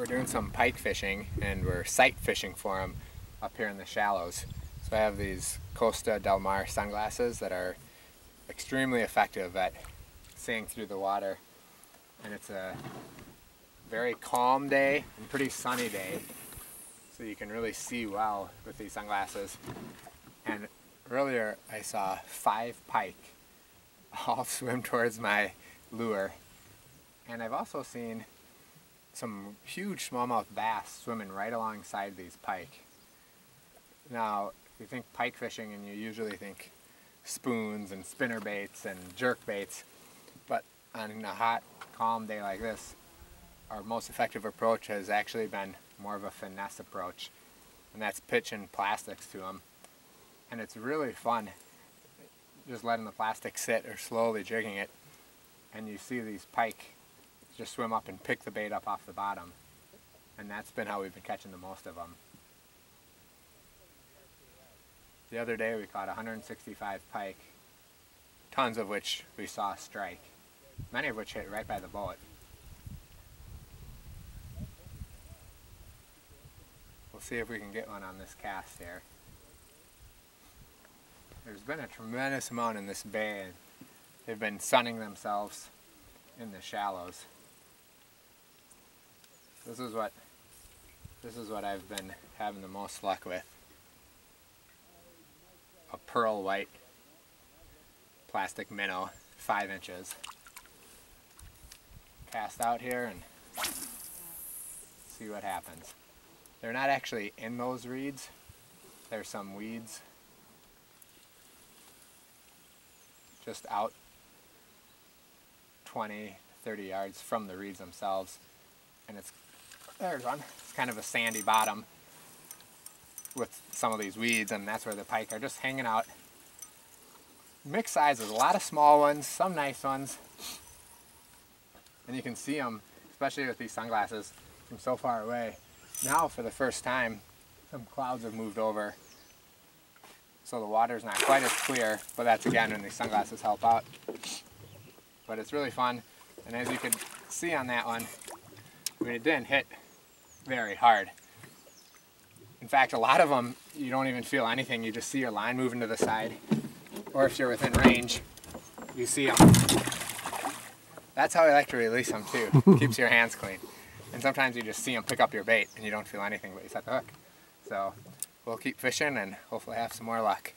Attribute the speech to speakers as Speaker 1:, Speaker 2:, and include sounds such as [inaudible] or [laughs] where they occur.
Speaker 1: we're doing some pike fishing and we're sight fishing for them up here in the shallows. So I have these Costa Del Mar sunglasses that are extremely effective at seeing through the water. And it's a very calm day and pretty sunny day. So you can really see well with these sunglasses. And earlier I saw five pike [laughs] all swim towards my lure. And I've also seen some huge smallmouth bass swimming right alongside these pike. Now, you think pike fishing and you usually think spoons and spinner baits and jerk baits, but on a hot, calm day like this, our most effective approach has actually been more of a finesse approach, and that's pitching plastics to them. And it's really fun just letting the plastic sit or slowly jigging it, and you see these pike just swim up and pick the bait up off the bottom. And that's been how we've been catching the most of them. The other day we caught 165 pike, tons of which we saw strike, many of which hit right by the boat. We'll see if we can get one on this cast here. There's been a tremendous amount in this bay and they've been sunning themselves in the shallows. This is what this is what I've been having the most luck with. A pearl white plastic minnow, five inches. Cast out here and see what happens. They're not actually in those reeds. There's some weeds just out 20, 30 yards from the reeds themselves. And it's, there's one, it's kind of a sandy bottom with some of these weeds and that's where the pike are just hanging out. Mixed sizes, a lot of small ones, some nice ones. And you can see them, especially with these sunglasses, from so far away. Now for the first time, some clouds have moved over. So the water's not quite as clear, but that's again when these sunglasses help out. But it's really fun. And as you can see on that one, I mean, it didn't hit very hard. In fact, a lot of them, you don't even feel anything. You just see your line moving to the side. Or if you're within range, you see them. That's how I like to release them too. [laughs] Keeps your hands clean. And sometimes you just see them pick up your bait and you don't feel anything, but you set the hook. So we'll keep fishing and hopefully have some more luck.